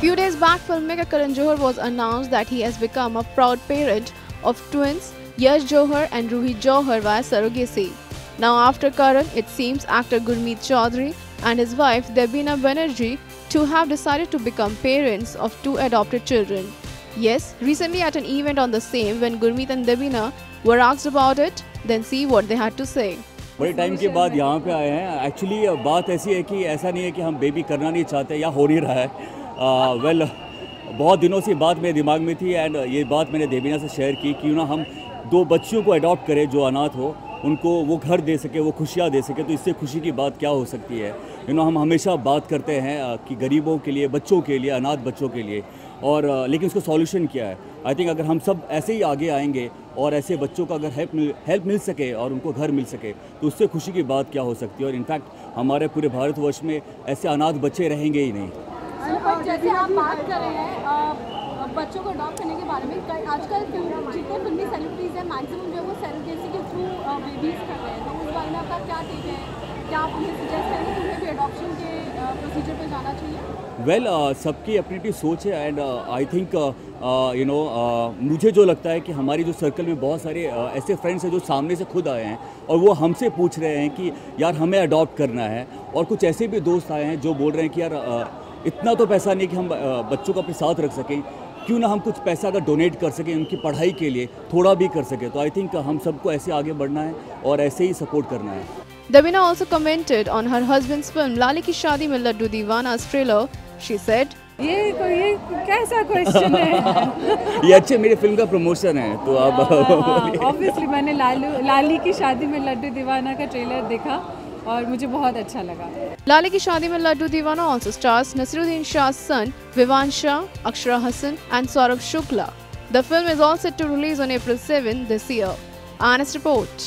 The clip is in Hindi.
Few days back, filmmaker Karan Johar was announced that he has become a proud parent of twins Yash Johar and Ruhi Johar via surrogacy. Now, after Karan, it seems actor Gurmeet Chaudhary and his wife Debina Banerjee to have decided to become parents of two adopted children. Yes, recently at an event on the same, when Gurmeet and Debina were asked about it, then see what they had to say. बड़े टाइम के बाद यहाँ पे आए हैं एक्चुअली बात ऐसी है कि ऐसा नहीं है कि हम बेबी करना नहीं चाहते या हो नहीं रहा है वेल well, बहुत दिनों से बात मेरे दिमाग में थी एंड ये बात मैंने देवीना से शेयर की क्यों ना हम दो बच्चियों को अडॉप्ट करें जो अनाथ हो उनको वो घर दे सके वो खुशियाँ दे सके तो इससे खुशी की बात क्या हो सकती है? यू नो हम हमेशा बात करते हैं कि गरीबों के लिए बच्चों के लिए अनाथ बच्चों के लिए और लेकिन उसका सॉल्यूशन क्या है? आई थिंक अगर हम सब ऐसे ही आगे आएँगे और ऐसे बच्चों का अगर हेल्प मिल हेल्प मिल सके और उनको घर मिल सके तो उससे खुशी की बात क्या हो सकती है? और इनफैक्ट हमारे पूरे भारतवर्ष में ऐसे अनाथ बच्चे रहेंगे ही नहीं। जैसे आप बात कर रहे हैं बच्चों को अडॉप्ट करने के बारे में आजकल जितने फिल्मी सेलिब्रिटीज़ हैं मैक्सिमम जो है वो सेलिब्रेसी के थ्रू बेबीज़ कर रहे हैं। तो उस बारे में आपका क्या टेक है? क्या आप उन्हें सजेस्ट करेंगे कि उन्हें भी अडॉप्शन के प्रोसीजर पे जाना चाहिए? वेल well, uh, सबकी अपनी अपनी सोच है and I think you know मुझे जो लगता है कि हमारी जो सर्कल में बहुत सारे uh, ऐसे फ्रेंड्स हैं जो सामने से खुद आए हैं और वो हमसे पूछ रहे हैं कि यार हमें अडॉप्ट करना है। और कुछ ऐसे भी दोस्त आए हैं जो बोल रहे हैं कि यार uh, इतना तो पैसा नहीं कि हम बच्चों को अपने साथ रख सकें। क्यों ना हम कुछ पैसा अगर डोनेट कर सकें उनकी पढ़ाई के लिए थोड़ा भी कर सके। तो आई थिंक हम सबको ऐसे आगे बढ़ना है और ऐसे ही सपोर्ट करना है। Davina also commented on her husband's film Lali की शादी Mein Laddu दीवाना's trailer. She said, ये कोई ये कैसा क्वेश्चन है? ये अच्छे मेरी फ़िल्म का प्रमोशन है तो आप ऑब्वियसली मैंने लालू लाली की शादी में लड्डू दीवाना का ट्रेलर देखा। और मुझे बहुत अच्छा लगा। लाली की Shaadi Mein Laddoo Deewana also stars Naseeruddin Shah, son Vivaan Shah, Akshara Haasan and Saurabh Shukla. The film is all set to release on April 7 this year. Honest Report.